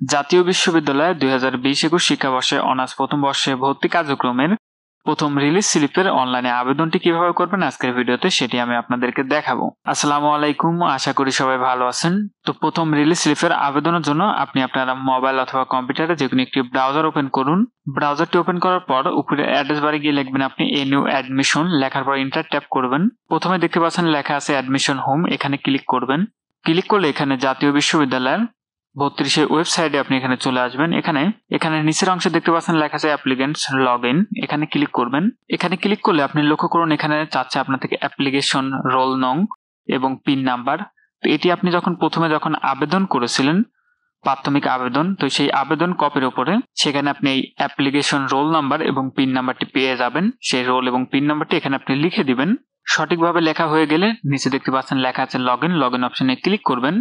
জাতীয় বিশ্ববিদ্যালয়ে দুই হাজার বিশ একুশ শিক্ষাবর্ষে অনার্স প্রথম বর্ষে ভর্তি কার্যক্রমের প্রথম রিলিজ স্লিপের অনলাইনে আবেদনটি কীভাবে করবেন আজকের ভিডিওতে সেটি আমি আপনাদেরকে দেখাবো। আসসালামু আলাইকুম, আশা করি সবাই ভালো আছেন। তো প্রথম রিলিজ স্লিপের আবেদনের জন্য আপনি আপনার মোবাইল অথবা কম্পিউটারে যে কোনো একটি ব্রাউজার ওপেন করুন। ব্রাউজারটি ওপেন করার পর উপরে অ্যাড্রেস বারে গিয়ে লিখবেন আপনি এ নিউ অ্যাডমিশন লেখার পর ইন্টার ট্যাপ করবেন। প্রথমে দেখতে পাচ্ছেন লেখা আছে অ্যাডমিশন হোম এখানে ক্লিক করবেন। ক্লিক করলে এখানে জাতীয় বিশ্ববিদ্যালয়ের বত্রিশের ওয়েবসাইটে আপনি এখানে চলে আসবেন। এখানে এখানে নিচের অংশে দেখতে পাচ্ছেন লেখা আছে অ্যাপ্লিকেন্টস লগ ইন। এখানে ক্লিক করবেন। এখানে ক্লিক করলে আপনি লক্ষ্য করুন এখানে চাচ্ছে আপনার থেকে অ্যাপ্লিকেশন রোল নং এবং পিন নাম্বার। তো এটি আপনি যখন প্রথমে যখন আবেদন করেছিলেন, প্রাথমিক আবেদন, তো সেই আবেদন কপির উপরে সেখানে আপনি এই অ্যাপ্লিকেশন রোল নাম্বার এবং পিন নাম্বারটি পেয়ে যাবেন। সেই রোল এবং পিন নাম্বারটি এখানে আপনি লিখে দিবেন। সঠিকভাবে লেখা হয়ে গেলে নিচে দেখতে পাচ্ছেন লেখা আছে লগ ইন। লগ ইন অপশনে ক্লিক করবেন।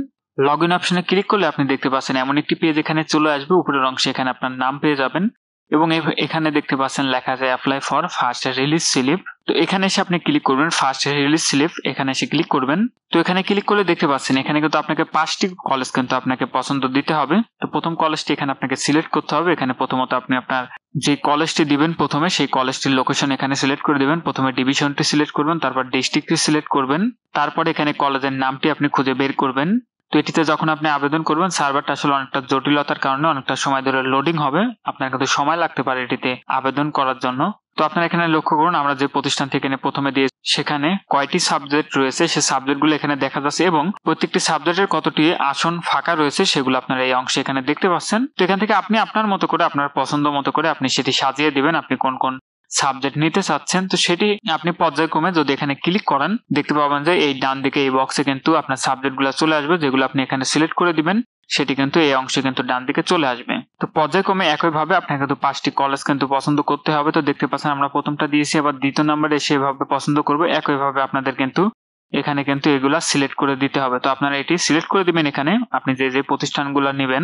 লগ ইন অপশনে ক্লিক করলে আপনি দেখতে পাচ্ছেন এমন একটি পেজ এখানে চলে আসবে। উপরের অংশে এখানে আপনার নাম পেয়ে যাবেন এবং এখানে দেখতে পাচ্ছেন লেখা আছে apply for first release slip তো এখানে এসে আপনি ক্লিক করবেন ফার্স্ট রিলিজ স্লিপ এখানে এসে ক্লিক করবেন। তো এখানে ক্লিক করলে দেখতে পাচ্ছেন এখানে কিন্তু আপনাকে পাঁচটি কলেজ কিন্তু আপনাকে পছন্দ দিতে হবে। তো প্রথম কলেজটি এখানে আপনাকে সিলেক্ট করতে হবে। এখানে প্রথমত আপনি আপনার যে কলেজটি দিবেন প্রথমে, সেই কলেজটির লোকেশন এখানে সিলেক্ট করে দিবেন। প্রথমে ডিভিশনটি সিলেক্ট করবেন, তারপর ডিস্ট্রিক্টটি সিলেক্ট করবেন। তারপর এখানে কলেজের নামটি আপনি খুঁজে বের করবেন। তো এটিতে যখন আপনি আবেদন করবেন, সার্ভারটা আসলে অনেকটা জটিলতার কারণে অনেকটা সময় ধরে লোডিং হবে। আপনার কিন্তু সময় লাগতে পারে এটিতে আবেদন করার জন্য। তো আপনারা এখানে লক্ষ্য করুন, আমরা যে প্রতিষ্ঠান থেকে প্রথমে দিয়ে সেখানে কয়টি সাবজেক্ট রয়েছে সেই সাবজেক্টগুলো এখানে দেখা যাচ্ছে এবং প্রত্যেকটি সাবজেক্টের কতটি আসন ফাঁকা রয়েছে, সেগুলো আপনারা এই অংশে এখানে দেখতে পাচ্ছেন। তো এখান থেকে আপনি আপনার মতো করে, আপনার পছন্দ মতো করে আপনি সেটি সাজিয়ে দিবেন, আপনি কোন কোন সাবজেক্ট নিতে চাচ্ছেন, তো সেটি আপনি পর্যায়ক্রমে যদি এখানে ক্লিক করেন, দেখতে পাবেন যে এই ডান দিকে এই বক্সে কিন্তু আপনার সাবজেক্টগুলো চলে আসবে, যেগুলো আপনি এখানে সিলেক্ট করে দিবেন, সেটি কিন্তু এই অংশে কিন্তু ডান দিকে চলে আসবে। তো পর্যায়ক্রমে একইভাবে আপনাকে কিন্তু পাঁচটি কলেজ কিন্তু পছন্দ করতে হবে, তো দেখতে পাচ্ছেন আমরা প্রথমটা দিয়েছি আবার দ্বিতীয় নাম্বারে সেভাবে পছন্দ করব, একইভাবে আপনাদের কিন্তু এখানে কিন্তু এগুলা সিলেক্ট করে দিতে হবে। তো আপনারা এটি সিলেক্ট করে দিবেন এখানে, আপনি যে যে প্রতিষ্ঠানগুলো নেবেন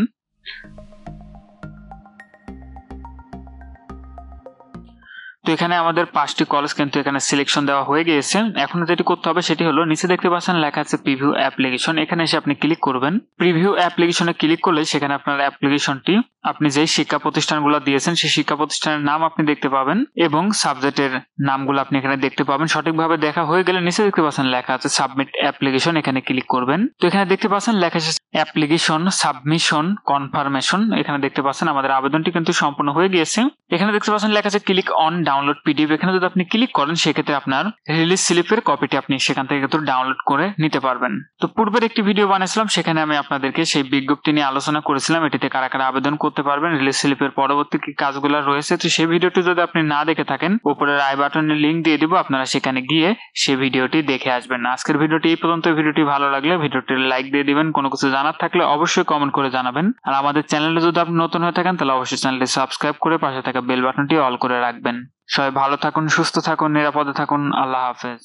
তো এখানে আমাদের পাঁচটি কলেজ কিন্তু এখানে সিলেকশন দেওয়া হয়ে গিয়েছে। এখন যেটি করতে হবে সেটি হলো, নিচে দেখতে পাচ্ছেন লেখা আছে প্রিভিউ অ্যাপ্লিকেশন এখানে এসে আপনি ক্লিক করবেন। প্রিভিউ অ্যাপ্লিকেশনে ক্লিক করলে সেখানে আপনার অ্যাপ্লিকেশনটি আপনি যেই শিক্ষা প্রতিষ্ঠানগুলো দিয়েছেন, সেই শিক্ষা প্রতিষ্ঠানের নাম আপনি দেখতে পাবেন এবং সাবজেক্টের নামগুলো আপনি এখানে দেখতে পাবেন। সঠিকভাবে দেখা হয়ে গেলে নিচে দেখতে পাচ্ছেন লেখা আছে সাবমিট অ্যাপ্লিকেশন, এখানে ক্লিক করবেন। তো এখানে দেখতে পাচ্ছেন লেখা আছে অ্যাপ্লিকেশন সাবমিশন কনফার্মেশন। এখানে দেখতে পাচ্ছেন আমাদের আবেদনটি কিন্তু সম্পূর্ণ হয়ে গিয়েছে। এখানে দেখতে পাচ্ছেন লেখা আছে ক্লিক অন ডাউনলোড পিডিএফ। এখানে যদি আপনি ক্লিক করেন, সেক্ষেত্রে আপনার রিলিজ স্লিপের কপিটি আপনি সেখান থেকে কিন্তু ডাউনলোড করে নিতে পারবেন। তো পূর্বের একটি ভিডিও বানিয়েছিলাম, সেখানে আমি আপনাদেরকে সেই বিজ্ঞপ্তি নিয়ে আলোচনা করেছিলাম। এটিতে কারা কারা আবেদন করতে পারবেন রিলিজ স্লিপের পরবর্তী কি কাজগুলো রয়েছে। তো সেই ভিডিওটি যদি আপনি না দেখে থাকেন, উপরের আই বাটনের লিঙ্ক দিয়ে দিব, আপনারা সেখানে গিয়ে সেই ভিডিওটি দেখে আসবেন। আজকের ভিডিওটি এই পর্যন্ত ভিডিওটি ভালো লাগলে ভিডিওটি লাইক দিয়ে দিবেন। কোনো কিছু জানার থাকলে অবশ্যই কমেন্ট করে জানাবেন। আর আমাদের চ্যানেলে যদি আপনি নতুন হয়ে থাকেন, তাহলে অবশ্যই চ্যানেলটি সাবস্ক্রাইব করে পাশে থাকা বেল বাটনটি অল করে রাখবেন। সবাই ভালো থাকুন, সুস্থ থাকুন, নিরাপদে থাকুন। আল্লাহ হাফেজ।